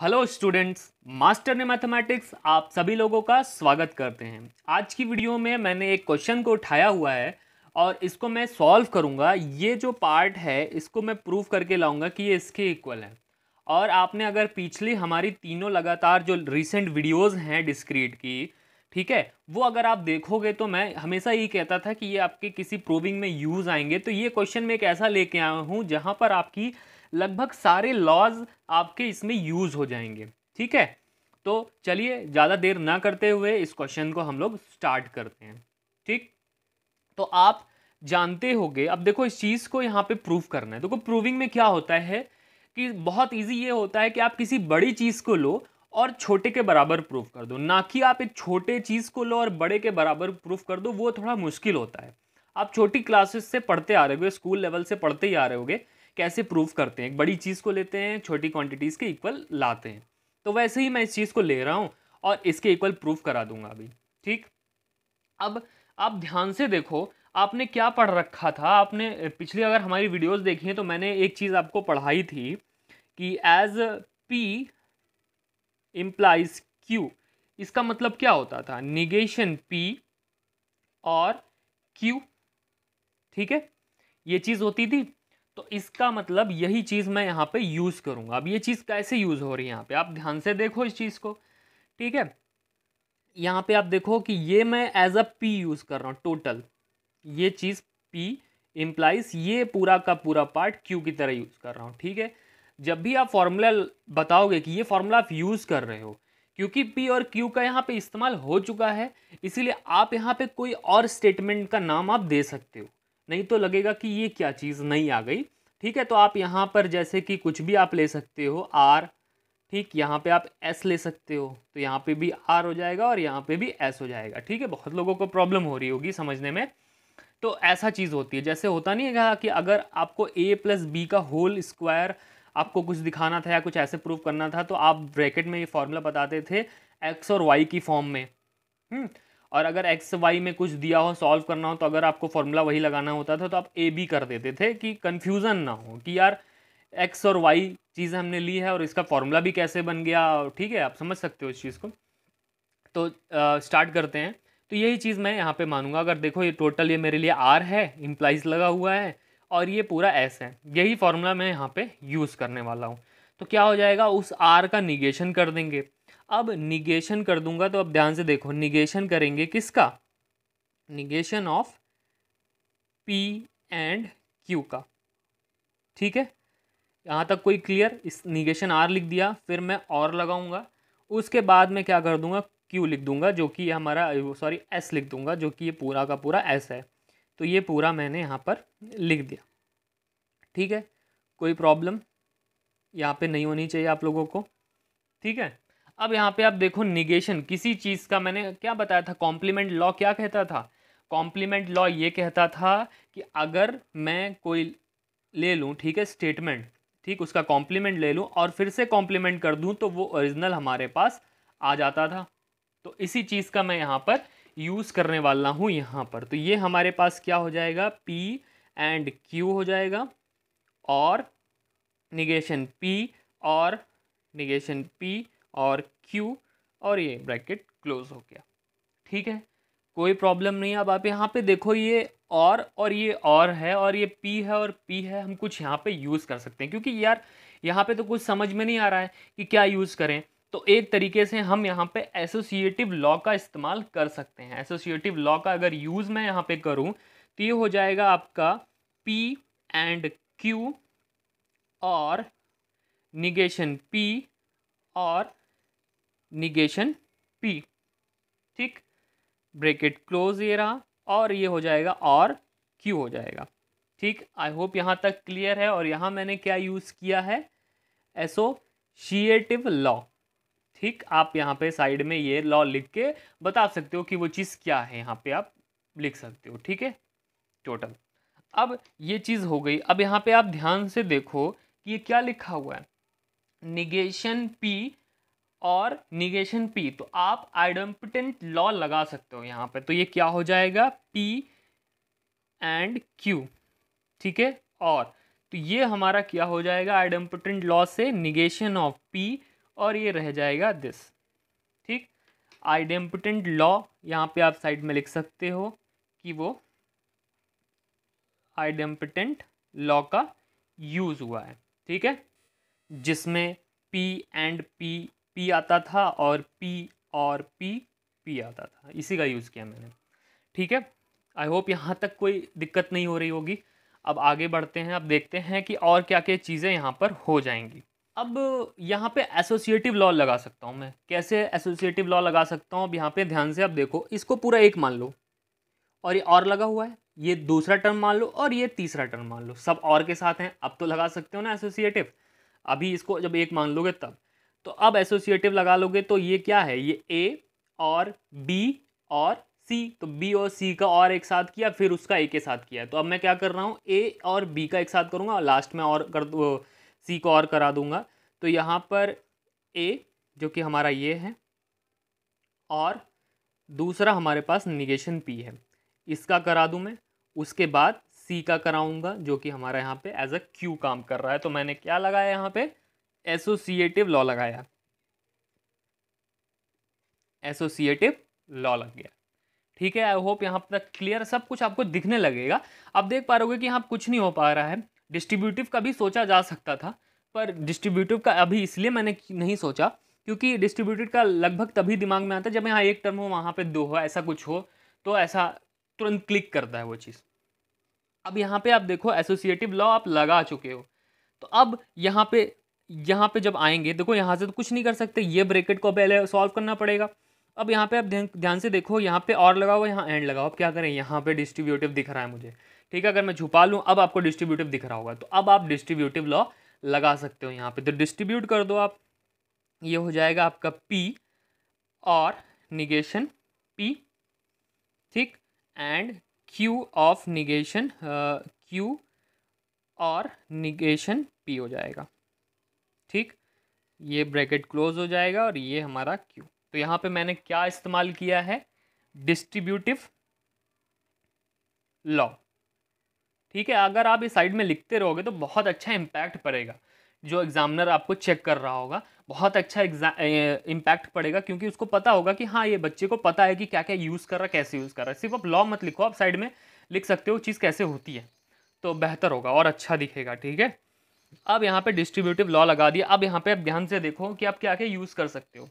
Hello students master ने mathematics आप सभी लोगों का स्वागत करते हैं। आज की वीडियो में मैंने एक क्वेश्चन को उठाया हुआ है और इसको मैं सॉल्व करूँगा। ये जो पार्ट है, इसको मैं प्रूव करके लाऊँगा कि ये इसके इक्वल है। और आपने अगर पिछली हमारी तीनों लगातार जो रिसेंट वीडियोस हैं डिस्क्रीट की, ठीक है, वो अगर आप देखोगे तो मैं हमेशा यही कहता था कि ये आपके किसी प्रूविंग में यूज़ आएँगे। तो ये क्वेश्चन मैं एक ऐसा लेके आया हूँ जहाँ पर आपकी लगभग सारे लॉज आपके इसमें यूज़ हो जाएँगे। ठीक है? तो चलिए, ज़्यादा देर ना करते हुए इस क्वेश्चन को हम लोग स्टार्ट करते हैं। ठीक? तो आप जानते होगे, अब देखो इस चीज़ को यहाँ पे प्रूव करना है। देखो तो प्रूविंग में क्या होता है कि बहुत इजी ये होता है कि आप किसी बड़ी चीज़ को लो और छोटे के बराबर प्रूफ कर दो। ना कि आप एक छोटे चीज़ को लो और बड़े के बराबर प्रूफ कर दो, वो थोड़ा मुश्किल होता है। आप छोटी क्लासेस से पढ़ते आ रहे हो स्कूल लेवल से पढ़ते ही आ रहे होगे कैसे प्रूव करते हैं? एक बड़ी चीज़ को लेते हैं, छोटी क्वांटिटीज़ के इक्वल लाते हैं। तो वैसे ही मैं इस चीज़ को ले रहा हूँ और इसके इक्वल प्रूफ करा दूँगा अभी, ठीक? अब आप ध्यान से देखो, आपने क्या पढ़ रखा था? आपने, पिछली अगर हमारी वीडियोस देखी हैं तो मैंने एक चीज़ आपको पढ़ाई थी कि एज पी इम्प्लाइज क्यू इसका मतलब क्या होता था? निगेशन पी और क्यू ठीक है? ये चीज़ होती थी तो इसका मतलब यही चीज़ मैं यहाँ पे यूज़ करूँगा। अब ये चीज़ कैसे यूज़ हो रही है यहाँ पे? आप ध्यान से देखो इस चीज़ को, ठीक है? यहाँ पे आप देखो कि ये मैं एज अ पी यूज़ कर रहा हूँ टोटल ये चीज़ पी इम्प्लाइज ये पूरा का पूरा पार्ट क्यू की तरह यूज़ कर रहा हूँ, ठीक है? जब भी आप फॉर्मूला बताओगे कि ये फॉर्मूला आप यूज़ कर रहे हो, क्योंकि पी और क्यू का यहाँ पे इस्तेमाल हो चुका है, इसीलिए आप यहाँ पे कोई और स्टेटमेंट का नाम आप दे सकते हो। नहीं तो लगेगा कि ये क्या चीज़ नहीं आ गई। ठीक है तो आप यहाँ पर जैसे कि कुछ भी आप ले सकते हो आर ठीक यहाँ पे आप एस ले सकते हो तो यहाँ पे भी आर हो जाएगा और यहाँ पे भी एस हो जाएगा। ठीक है बहुत लोगों को प्रॉब्लम हो रही होगी समझने में। तो ऐसा चीज़ होती है जैसे होता नहीं है कि अगर आपको ए प्लस बी का होल स्क्वायर आपको कुछ दिखाना था या कुछ ऐसे प्रूव करना था तो आप ब्रैकेट में ये फॉर्मूला बताते थे एक्स और वाई की फॉर्म में। हम्म, और अगर एक्स वाई में कुछ दिया हो, सॉल्व करना हो तो अगर आपको फॉर्मूला वही लगाना होता था तो आप ए बी कर देते थे कि कन्फ्यूज़न ना हो कि यार एक्स और वाई चीज़ हमने ली है और इसका फॉर्मूला भी कैसे बन गया, ठीक है, आप समझ सकते हो इस चीज़ को। तो स्टार्ट करते हैं। तो यही चीज़ मैं यहाँ पे मानूँगा, अगर देखो ये टोटल ये मेरे लिए आर है इम्प्लाइज लगा हुआ है, और ये पूरा एस है, यही फॉर्मूला मैं यहाँ पे यूज़ करने वाला हूँ। तो क्या हो जाएगा, उस आर का निगेशन कर देंगे। अब निगेशन कर दूँगा तो अब ध्यान से देखो निगेशन करेंगे किसका? Negation of P and Q का। ठीक है? यहाँ तक कोई क्लियर इस निगेशन आर लिख दिया, फिर मैं और लगाऊँगा। उसके बाद मैं क्या कर दूँगा? क्यू लिख दूँगा, जो कि हमारा सॉरी एस लिख दूँगा, जो कि ये पूरा का पूरा एस है। तो ये पूरा मैंने यहाँ पर लिख दिया। ठीक है? कोई प्रॉब्लम यहाँ पे नहीं होनी चाहिए आप लोगों को। ठीक है? अब यहाँ पे आप देखो निगेशन किसी चीज़ का मैंने क्या बताया था? कॉम्प्लीमेंट लॉ क्या कहता था? कॉम्प्लीमेंट लॉ ये कहता था कि अगर मैं कोई ले लूँ, ठीक है स्टेटमेंट ठीक, उसका कॉम्प्लीमेंट ले लूँ और फिर से कॉम्प्लीमेंट कर दूँ तो वो ओरिजिनल हमारे पास आ जाता था। तो इसी चीज़ का मैं यहाँ पर यूज़ करने वाला हूँ यहाँ पर। तो ये हमारे पास क्या हो जाएगा? पी एंड क्यू हो जाएगा और निगेशन पी और निगेशन पी और क्यू और ये ब्रैकेट क्लोज हो गया। ठीक है? कोई प्रॉब्लम नहीं अब आप यहाँ पे देखो ये और और ये और है, और ये पी है, और पी है। हम कुछ यहाँ पे यूज़ कर सकते हैं। क्योंकि यार, यहाँ पे तो कुछ समझ में नहीं आ रहा है कि क्या यूज़ करें। तो एक तरीके से हम यहाँ पे एसोसिएटिव लॉ का इस्तेमाल कर सकते हैं। एसोसिएटिव लॉ का अगर यूज़ मैं यहाँ पे करूँ तो ये हो जाएगा आपका पी एंड क्यू और निगेशन पी और निगेशन पी ठीक? ब्रेकेट क्लोज ये रहा और ये हो जाएगा और क्यू हो जाएगा। ठीक? आई होप यहाँ तक क्लियर है और यहाँ मैंने क्या यूज़ किया है? एसोशिएटिव लॉ ठीक? आप यहाँ पे साइड में ये लॉ लिख के बता सकते हो कि वो चीज़ क्या है? यहाँ पे आप लिख सकते हो। ठीक है? टोटल अब ये चीज़ हो गई। अब यहाँ पे आप ध्यान से देखो कि ये क्या लिखा हुआ है? निगेशन पी और निगेशन पी तो आप आइडम्पिटेंट लॉ लगा सकते हो यहाँ पे। तो ये क्या हो जाएगा? पी एंड क्यू ठीक है? और तो ये हमारा क्या हो जाएगा? आइडेम्पिटेंट लॉ से निगेशन ऑफ़ पी और ये रह जाएगा दिस ठीक? आइडेम्पटेंट लॉ यहाँ पे आप साइड में लिख सकते हो कि वो आइडम्पिटेंट लॉ का यूज़ हुआ है, ठीक है? जिसमें पी एंड पी पी आता था और पी और पी पी आता था। इसी का यूज़ किया मैंने। ठीक है? आई होप यहाँ तक कोई दिक्कत नहीं हो रही होगी। अब आगे बढ़ते हैं, अब देखते हैं कि और क्या क्या चीज़ें यहाँ पर हो जाएँगी। अब यहाँ पे एसोसिएटिव लॉ लगा सकता हूँ मैं। कैसे एसोसिएटिव लॉ लगा सकता हूँ? अब यहाँ पे ध्यान से अब देखो। इसको पूरा एक मान लो। और ये और लगा हुआ है। ये दूसरा टर्म मान लो और ये तीसरा टर्म मान लो। सब और के साथ हैं। अब तो लगा सकते हो ना एसोसिएटिव अभी इसको जब एक मान लोगे तब। तो अब एसोसिएटिव लगा लोगे तो ये क्या है? ये ए और बी और सी तो बी और सी का और एक साथ किया, फिर उसका ए के साथ किया। तो अब मैं क्या कर रहा हूँ? ए और बी का एक साथ करूँगा और लास्ट में और कर सी को और करा दूँगा। तो यहाँ पर ए जो कि हमारा ये है, और दूसरा हमारे पास निगेशन पी है। इसका करा दूँ मैं। उसके बाद सी का कराऊँगा, जो कि हमारा यहाँ पे एज अ क्यू काम कर रहा है। तो मैंने क्या लगाया यहाँ पे? एसोसिएटिव लॉ लगाया। एसोसिएटिव लॉ लग गया। ठीक है आई होप यहाँ तक क्लियर सब कुछ आपको दिखने लगेगा। आप देख पा रहे कि यहाँ कुछ नहीं हो पा रहा है। डिस्ट्रीब्यूटिव का भी सोचा जा सकता था, पर डिस्ट्रीब्यूटिव का अभी इसलिए मैंने नहीं सोचा, क्योंकि डिस्ट्रीब्यूटिव का लगभग तभी दिमाग में आता है जब यहाँ एक टर्म हो, वहाँ पे दो हो, ऐसा कुछ हो तो ऐसा तुरंत क्लिक करता है वो चीज़। अब यहाँ पे आप देखो, एसोसिएटिव लॉ आप लगा चुके हो। तो अब यहाँ पे यहाँ पे जब आएँगे, देखो यहाँ से तो कुछ नहीं कर सकते, ये ब्रेकेट को पहले सॉल्व करना पड़ेगा। अब यहाँ पे आप ध्यान से देखो, यहाँ पे और लगाओ, यहाँ एंड लगाओ। अब क्या करें, यहाँ पे डिस्ट्रीब्यूटिव दिख रहा है मुझे। ठीक है, अगर मैं छुपा लूँ, अब आपको डिस्ट्रीब्यूटिव दिख रहा होगा। तो अब आप डिस्ट्रीब्यूटिव लॉ लगा सकते हो यहाँ पे। तो डिस्ट्रीब्यूट कर दो आप। ये हो जाएगा आपका पी और निगेशन पी ठीक? And Q of negation Q और निगेशन पी हो जाएगा। ठीक? ये ब्रैकेट क्लोज हो जाएगा और ये हमारा क्यू तो यहाँ पे मैंने क्या इस्तेमाल किया है? Distributive law. ठीक है, अगर आप इस साइड में लिखते रहोगे तो बहुत अच्छा इम्पैक्ट पड़ेगा। जो एग्जामिनर आपको चेक कर रहा होगा, बहुत अच्छा इम्पैक्ट पड़ेगा क्योंकि उसको पता होगा कि हाँ ये बच्चे को पता है कि क्या क्या यूज़ कर रहा है कैसे यूज़ कर रहा है। सिर्फ़ आप लॉ मत लिखो, आप साइड में लिख सकते हो चीज़ कैसे होती है। तो बेहतर होगा और अच्छा दिखेगा, ठीक है? अब यहाँ पे डिस्ट्रीब्यूटिव लॉ लगा दिया। अब यहाँ पे आप ध्यान से देखो कि आप क्या क्या यूज़ कर सकते हो।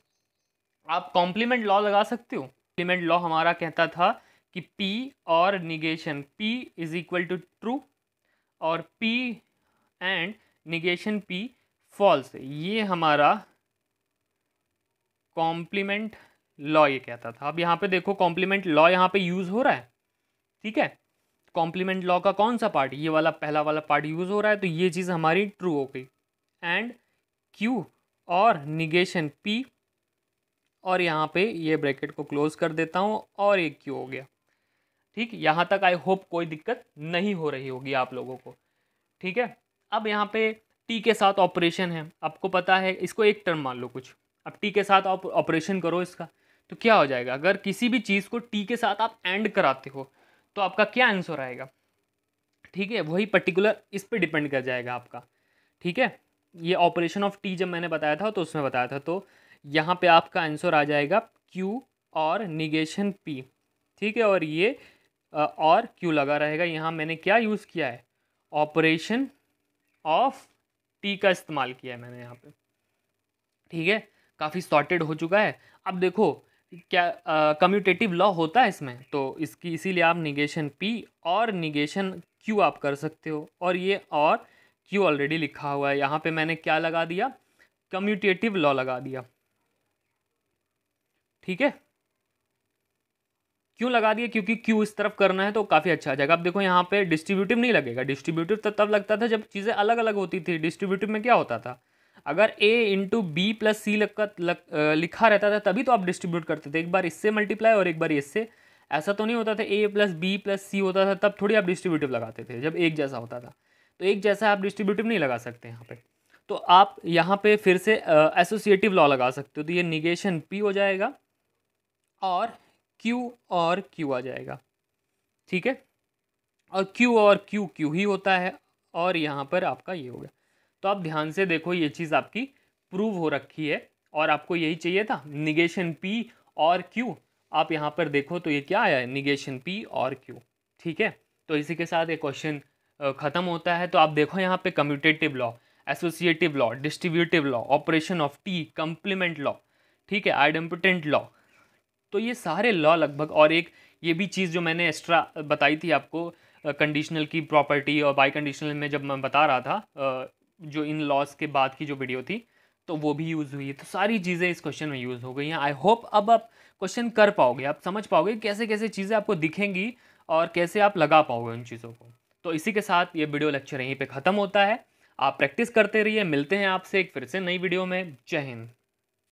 आप कॉम्प्लीमेंट लॉ लगा सकते हो। कॉम्प्लीमेंट लॉ हमारा कहता था कि P और negation P is equal to true और P and negation P false ये हमारा कॉम्प्लीमेंट लॉ ये कहता था। अब यहाँ पे देखो कॉम्प्लीमेंट लॉ यहाँ पे यूज़ हो रहा है। ठीक है? कॉम्प्लीमेंट लॉ का कौन सा पार्ट ये वाला पहला वाला पार्ट यूज़ हो रहा है तो ये चीज़ हमारी ट्रू हो गई। एंड क्यू और निगेशन पी और यहाँ पे ये ब्रैकेट को क्लोज कर देता हूँ और एक क्यू हो गया। ठीक, यहाँ तक आई होप कोई दिक्कत नहीं हो रही होगी आप लोगों को। ठीक है, अब यहाँ पे टी के साथ ऑपरेशन है। आपको पता है, इसको एक टर्म मान लो कुछ। अब टी के साथ ऑपरेशन करो इसका तो क्या हो जाएगा? अगर किसी भी चीज़ को टी के साथ आप एंड कराते हो तो आपका क्या आंसर आएगा? ठीक है, वही पर्टिकुलर इस पर डिपेंड कर जाएगा आपका। ठीक है? ये ऑपरेशन ऑफ़ टी जब मैंने बताया था तो उसमें बताया था तो यहाँ पे आपका आंसर आ जाएगा क्यू और निगेशन पी ठीक है? और ये और क्यू लगा रहेगा। यहाँ मैंने क्या यूज़ किया है? ऑपरेशन ऑफ़ टी का इस्तेमाल किया है मैंने यहाँ पे। ठीक है? काफ़ी सॉर्टेड हो चुका है। अब देखो क्या कम्यूटेटिव लॉ होता है इसमें? तो इसकी इसीलिए आप निगेशन पी और निगेशन क्यू आप कर सकते हो। और ये और क्यू ऑलरेडी लिखा हुआ है। यहाँ पे मैंने क्या लगा दिया? कम्यूटेटिव लॉ लगा दिया। ठीक है? क्यों लगा दिया? क्योंकि क्यू इस तरफ़ करना है तो काफ़ी अच्छा आ जाएगा। अब देखो यहाँ पे डिस्ट्रीब्यूटिव नहीं लगेगा। डिस्ट्रीब्यूटिव तो तब लगता था जब चीज़ें अलग अलग होती थी। डिस्ट्रीब्यूटिव में क्या होता था? अगर A into B plus C लिखा रहता था, तभी तो आप डिस्ट्रीब्यूट करते थे। एक बार इससे मल्टीप्लाई और एक बार इससे। ऐसा तो नहीं होता था A plus B plus C होता था, तब थोड़ी आप डिस्ट्रीब्यूटिव लगाते थे, जब एक जैसा होता था। तो एक जैसा आप डिस्ट्रीब्यूटिव नहीं लगा सकते यहाँ पे। तो आप यहाँ पे फिर से एसोसिएटिव लॉ लगा सकते हो। तो ये निगेशन पी हो जाएगा और क्यू और क्यू आ जाएगा। ठीक है? और क्यू और क्यू क्यू ही होता है और यहाँ पर आपका ये हो गया। तो आप ध्यान से देखो, ये चीज़ आपकी प्रूव हो रखी है और आपको यही चाहिए था निगेशन पी और क्यू आप यहाँ पर देखो तो ये क्या आया है निगेशन पी और क्यू ठीक है? तो इसी के साथ ये क्वेश्चन ख़त्म होता है। तो आप देखो यहाँ पे commutative law associative law distributive law operation of T complement law ठीक है? आइडेम्पोटेंट लॉ तो ये सारे लॉ लगभग, और एक ये भी चीज़ जो मैंने एक्स्ट्रा बताई थी आपको कंडीशनल की प्रॉपर्टी और बाई कंडीशनल में जब मैं बता रहा था जो इन लॉस के बाद की जो वीडियो थी तो वो भी यूज़ हुई है। तो सारी चीज़ें इस क्वेश्चन में यूज़ हो गई हैं। आई होप अब आप क्वेश्चन कर पाओगे। आप समझ पाओगे कैसे कैसे चीज़ें आपको दिखेंगी और कैसे आप लगा पाओगे उन चीज़ों को। तो इसी के साथ ये वीडियो लेक्चर यहीं पे ख़त्म होता है। आप प्रैक्टिस करते रहिए। मिलते हैं आपसे एक फिर से नई वीडियो में। जय हिंद।